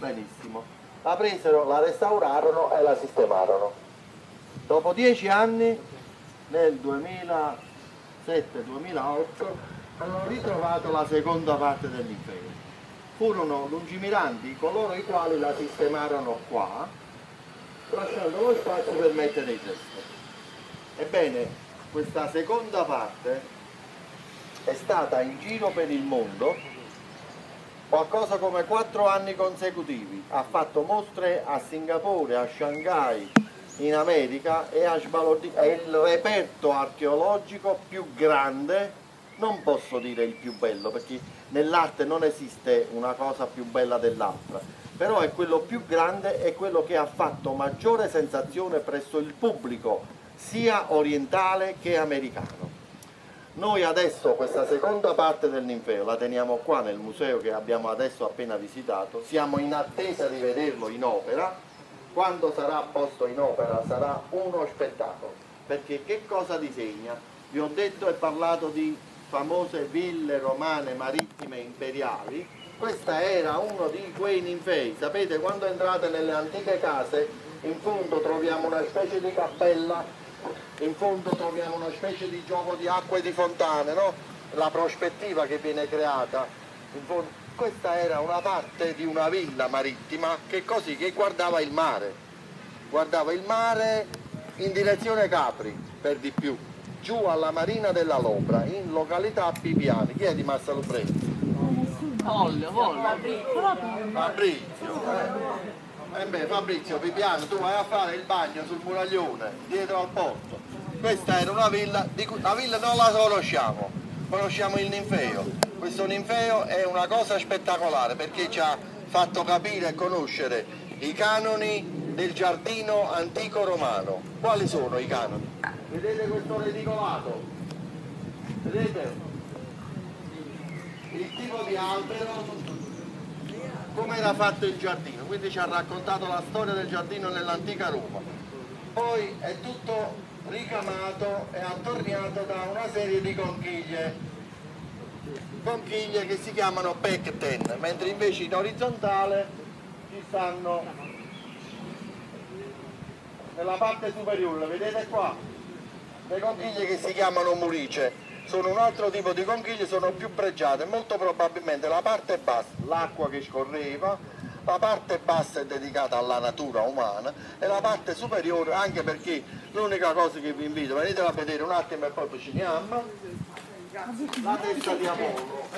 Benissimo. La presero, la restaurarono e la sistemarono. Dopo dieci anni, nel 2007-2008, hanno ritrovato la seconda parte dell'impero. Furono lungimiranti coloro i quali la sistemarono qua, lasciando lo spazio per mettere il resto. Ebbene, questa seconda parte è stata in giro per il mondo qualcosa come quattro anni consecutivi. Ha fatto mostre a Singapore, a Shanghai, in America e. È il reperto archeologico più grande, non posso dire il più bello, perché nell'arte non esiste una cosa più bella dell'altra, però è quello più grande e quello che ha fatto maggiore sensazione presso il pubblico, sia orientale che americano. Noi adesso questa seconda parte del ninfeo la teniamo qua nel museo che abbiamo adesso appena visitato, siamo in attesa di vederlo in opera, quando sarà posto in opera sarà uno spettacolo, perché che cosa disegna? Vi ho detto e parlato di famose ville romane marittime imperiali, questa era uno di quei ninfei, sapete quando entrate nelle antiche case in fondo troviamo una specie di cappella in fondo troviamo una specie di gioco di acqua e di fontane, no? la prospettiva che viene creata. Questa era una parte di una villa marittima che così che guardava il mare, guardava il mare in direzione Capri per di più, giù alla Marina della Lobra, in località Pipiani. Chi è di Massa Luprezzi? Voglio, voglio. Fabrizio. Eh. eh beh, Fabrizio Pipiano, tu vai a fare il bagno sul muraglione, dietro al porto questa era una villa, di cui, la villa non la conosciamo, conosciamo il ninfeo. Questo ninfeo è una cosa spettacolare perché ci ha fatto capire e conoscere i canoni del giardino antico romano. Quali sono i canoni? Vedete questo reticolato? Vedete? Il tipo di albero, come era fatto il giardino, quindi ci ha raccontato la storia del giardino nell'antica Roma. Poi è tutto ricamato e attorniato da una serie di conchiglie. Conchiglie che si chiamano pecten mentre invece in orizzontale ci stanno nella parte superiore. Vedete qua? Le conchiglie che si chiamano murice sono un altro tipo di conchiglie sono più pregiate molto probabilmente la parte bassa l'acqua che scorreva la parte bassa è dedicata alla natura umana e la parte superiore anche perché l'unica cosa che vi invito, venite a vedere un attimo e poi ci andiamo, la testa di Apollo.